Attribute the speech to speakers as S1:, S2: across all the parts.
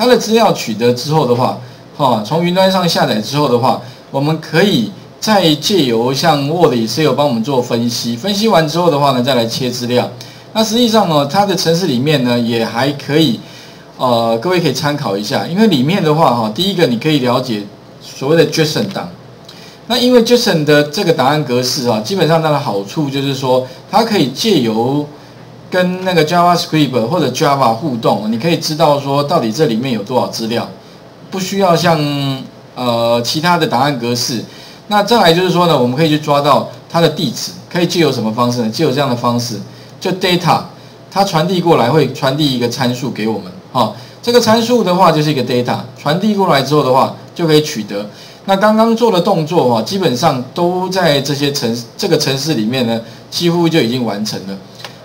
S1: 它的资料取得之后的话，哈，从云端上下载之后的话，我们可以再借由像 Word、Excel 帮我们做分析，分析完之后的话呢，再来切资料。那实际上呢，它的城市里面呢，也还可以，呃，各位可以参考一下，因为里面的话哈，第一个你可以了解所谓的 JSON 档。那因为 JSON 的这个答案格式啊，基本上它的好处就是说，它可以借由跟那个 JavaScript 或者 Java 互动，你可以知道说到底这里面有多少资料，不需要像呃其他的答案格式。那再来就是说呢，我们可以去抓到它的地址，可以借由什么方式呢？借由这样的方式，就 data 它传递过来会传递一个参数给我们，哈，这个参数的话就是一个 data 传递过来之后的话，就可以取得。那刚刚做的动作哈，基本上都在这些城这个城市里面呢，几乎就已经完成了。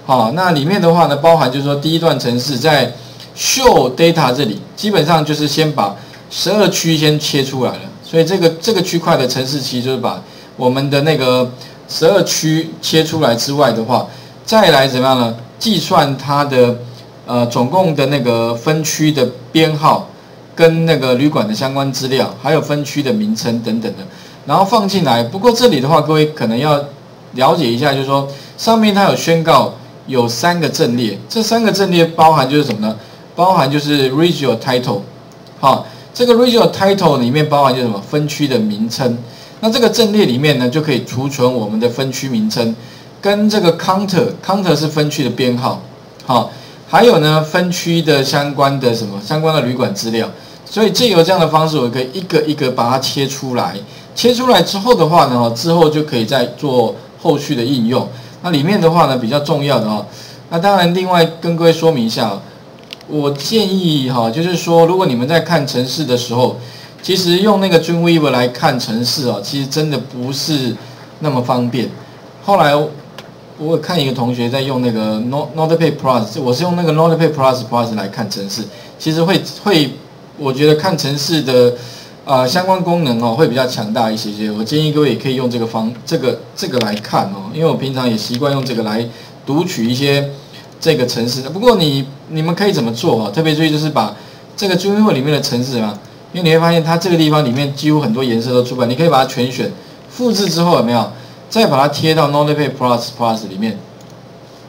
S1: 好，那里面的话呢，包含就是说第一段城市在 show data 这里，基本上就是先把十二区先切出来了。所以这个这个区块的城市其实就是把我们的那个十二区切出来之外的话，再来怎么样呢？计算它的呃总共的那个分区的编号。跟那个旅馆的相关资料，还有分区的名称等等的，然后放进来。不过这里的话，各位可能要了解一下，就是说上面它有宣告有三个阵列，这三个阵列包含就是什么呢？包含就是 regional title，好，这个 regional title 里面包含就是什么？分区的名称。那这个阵列里面呢，就可以储存我们的分区名称，跟这个 counter，counter 是分区的编号，好，还有呢分区的相关的什么相关的旅馆资料。所以借由这样的方式，我可以一个一个把它切出来。切出来之后的话呢，之后就可以再做后续的应用。那里面的话呢，比较重要的哦，那当然另外跟各位说明一下，我建议哈，就是说如果你们在看城市的时候，其实用那个 Dreamweaver 来看城市哦，其实真的不是那么方便。后来我看一个同学在用那个 Not Notepad Plus，我是用那个 Notepad Plus Plus 来看城市，其实会会。我觉得看城市的啊相关功能哦会比较强大一些些。我建议各位也可以用这个方这个这个来看哦，因为我平常也习惯用这个来读取一些这个城市。不过你你们可以怎么做哦？特别注意就是把这个 j u 里面的城市啊，因为你会发现它这个地方里面几乎很多颜色都出来，你可以把它全选，复制之后有没有？再把它贴到 Notepad Plus Plus 里面，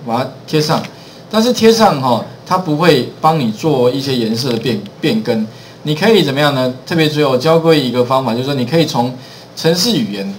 S1: 把它贴上。但是贴上哈。它不会帮你做一些颜色的变变更，你可以怎么样呢？特别只有教过一个方法，就是说你可以从城市语言